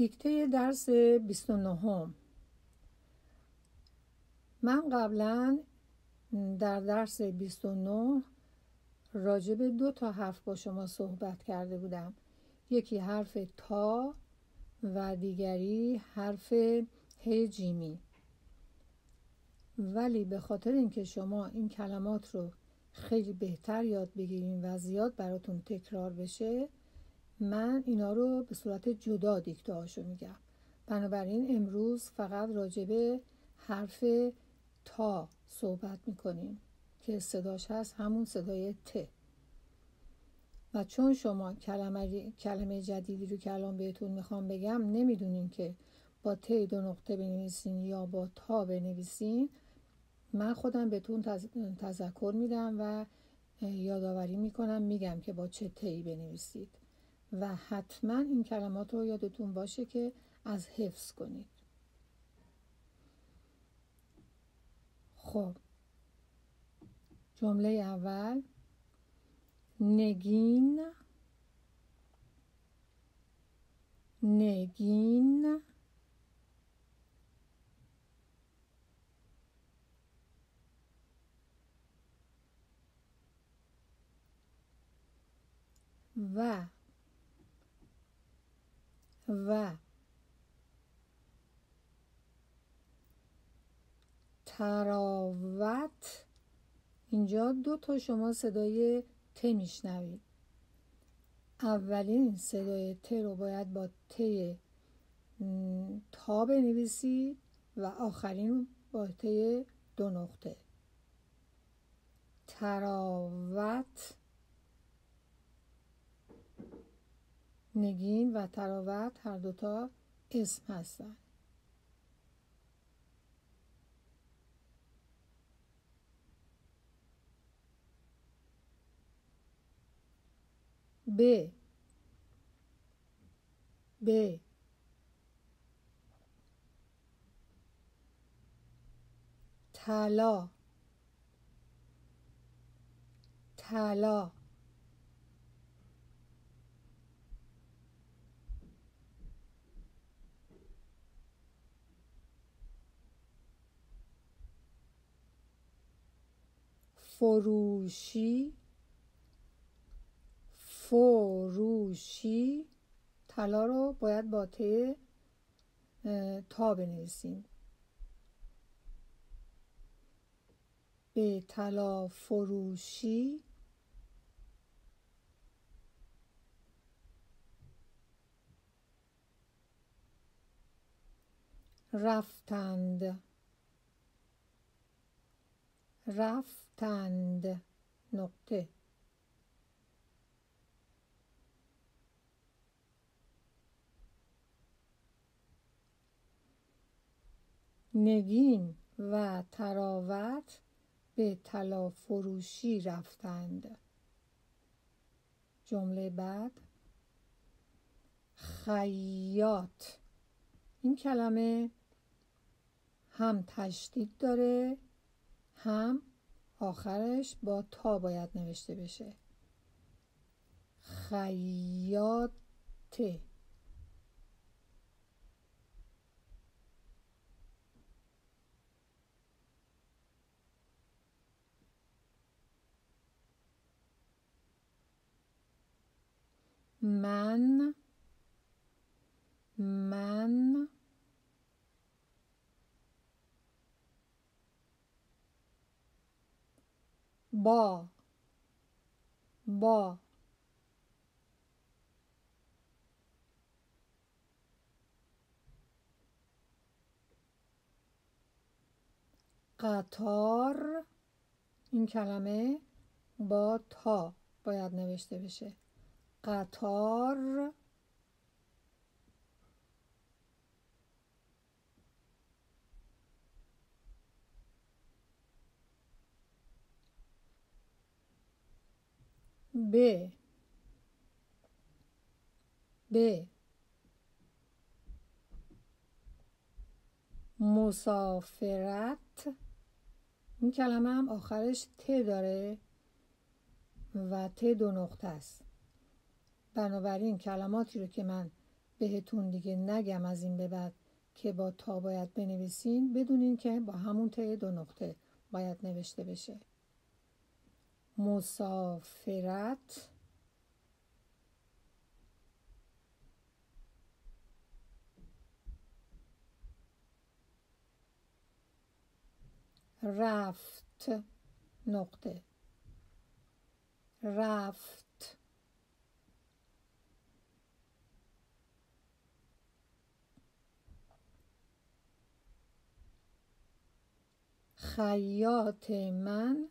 دیکته درس 29 هم. من قبلا در درس 29 راجع به دو تا حرف با شما صحبت کرده بودم یکی حرف تا و دیگری حرف هی جیمی ولی به خاطر اینکه شما این کلمات رو خیلی بهتر یاد بگیرین و زیاد براتون تکرار بشه من اینا رو به صورت جدا دیکته هاشو میگم. بنابراین امروز فقط راجبه حرف تا صحبت می‌کنیم که صداش هست همون صدای ت. و چون شما کلمه, کلمه جدیدی رو که الان بهتون می‌خوام بگم نمی‌دونین که با ت دو نقطه بنویسین یا با تا بنویسین من خودم بهتون تذکر میدم و یادآوری می‌کنم میگم که با چه تی بنویسید. و حتما این کلمات رو یادتون باشه که از حفظ کنید. خب. جمله اول. نگین. نگین. و و. تراوت. اینجا دو تا شما صدای ت میشنوید. اولین صدای ت رو باید با ت تا بنویسید و آخرین با ت دو نقطه. تراوت. نگین و تراوت هر دوتا اسم هستن. ب. ب. طلا. طلا. فروشی فروشی طلا رو باید با ت تا بنویسیم. به طلا فروشی رفتند. رفتند. نقطه. نگین و تراوت به طلا فروشی رفتند. جمله بعد. خیاط. این کلمه هم تشدید داره هم آخرش با تا باید نوشته بشه. خیاطه. من من با با. قطار این کلمه با تا باید نوشته بشه. قطار ب. ب. مسافرت. این کلمه هم آخرش ت داره و ت دو نقطه است. بنابراین کلماتی رو که من بهتون دیگه نگم از این به بعد که با تا باید بنویسین بدونین که با همون ته دو نقطه باید نوشته بشه. مسافرت. رفت. نقطه. رفت. خیاط من.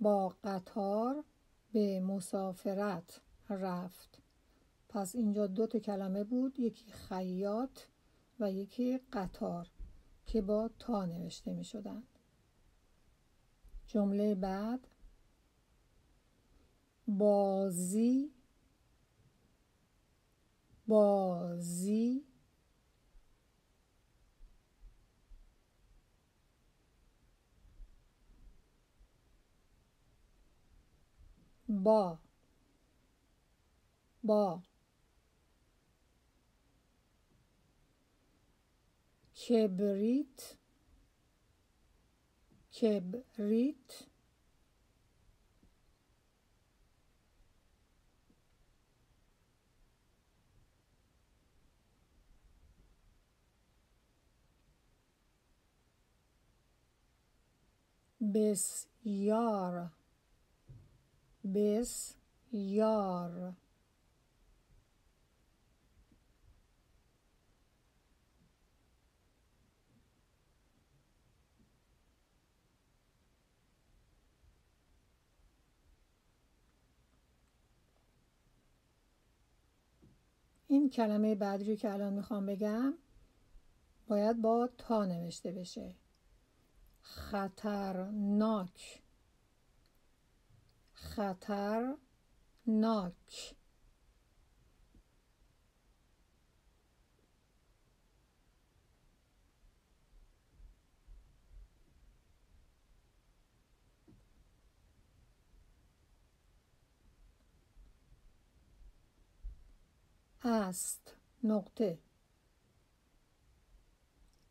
با قطار به مسافرت رفت. پس اینجا دو تا کلمه بود یکی خیاط و یکی قطار که با تا نوشته می شدند جمله بعد بازی بازی با با کبریت کبریت بسیار بسیار این کلمه بعدی که الان می‌خوام بگم باید با تا نوشته بشه. خطرناک. خطرناک است. نقطه.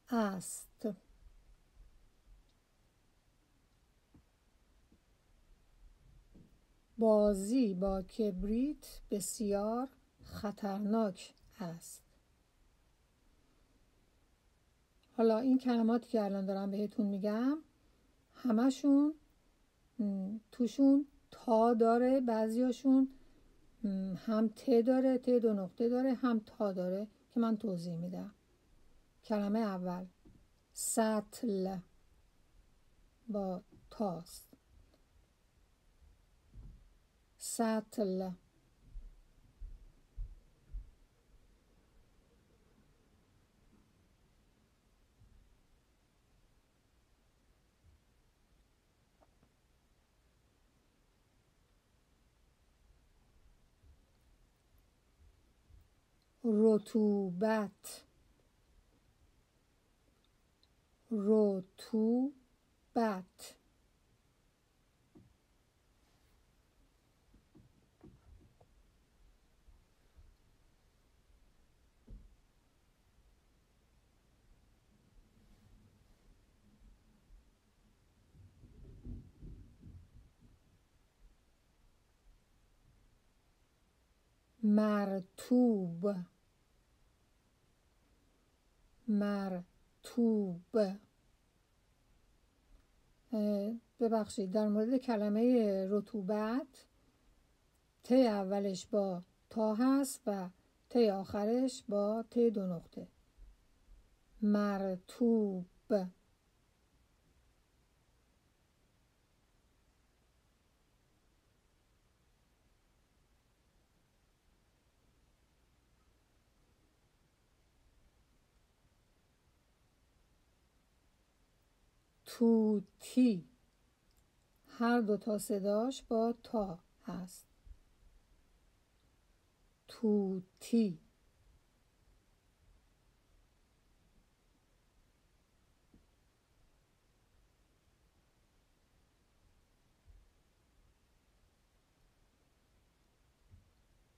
است. بازی با کبریت بسیار خطرناک است. حالا این کلماتی که الان دارم بهتون میگم همشون توشون تا داره بعضیاشون هم ت داره ت دو نقطه داره هم تا داره که من توضیح میدم. کلمه اول سطل با تاست. سطل رطوبت رطوبت مرتوب مرتوب ببخشید در مورد کلمه رطوبت ت اولش با تا هست و ت آخرش با ت دو نقطه. مرتوب توتی. هر دو تا صداش با تا هست. توتی.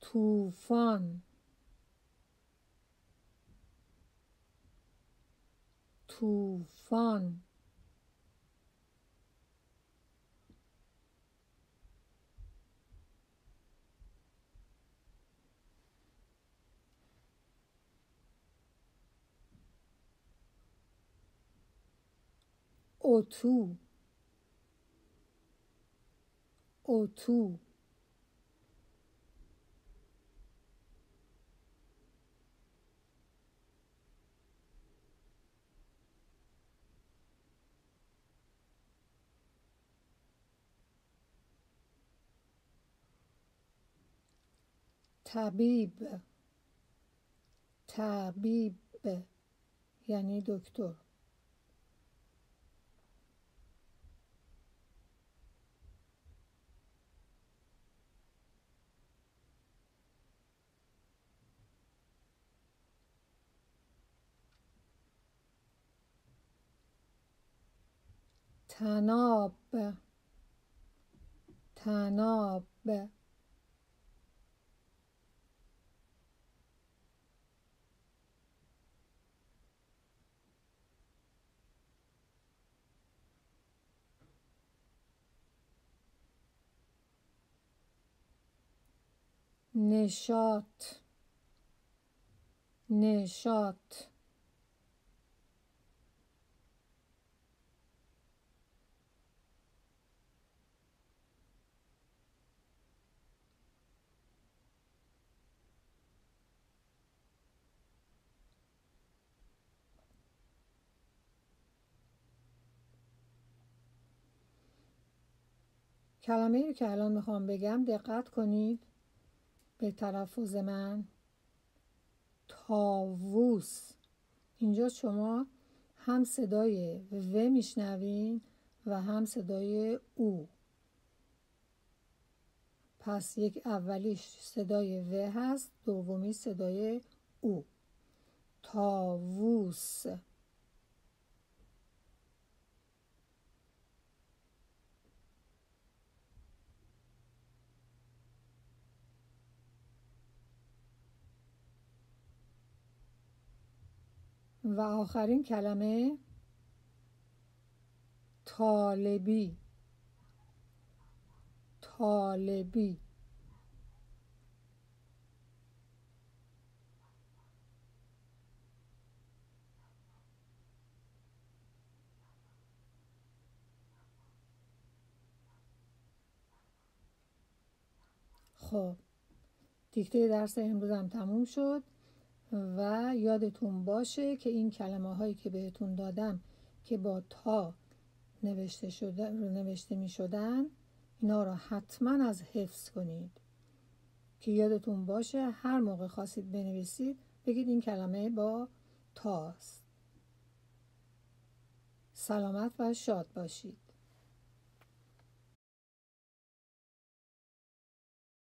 توفان. توفان. اتو اتو طبیب طبیب یعنی دکتر تناب تناب نشاط. نشاط. کلمه رو که الان می‌خوام بگم دقت کنید به تلفظ من. تاووس اینجا شما هم صدای و میشنوین و هم صدای او. پس یک اولیش صدای و هست دومی صدای او. تاووس و آخرین کلمه طالبی. طالبی. خب دیکته درس امروزم تموم شد. و یادتون باشه که این کلمه هایی که بهتون دادم که با تا نوشته, شده، نوشته می شدن اینا رو حتما از حفظ کنید. که یادتون باشه هر موقع خواستید بنویسید بگید این کلمه با تاست سلامت و شاد باشید.